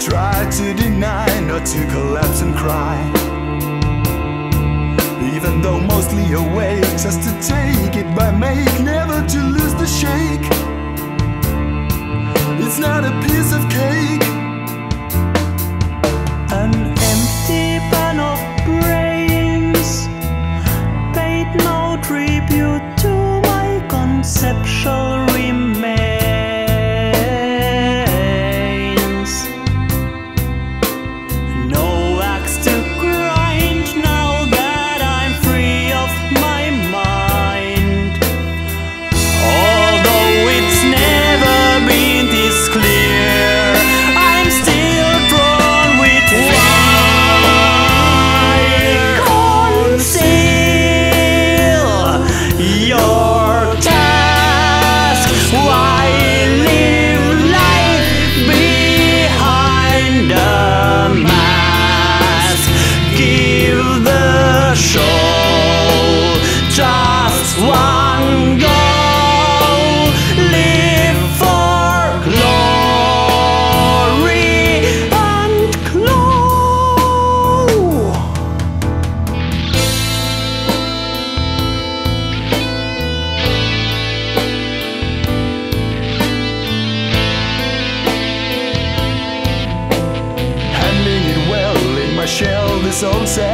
try to deny, not to collapse and cry. Even though mostly awake, just to take it by make, never to lose the shake. It's not a piece of cake. sunset.